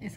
It's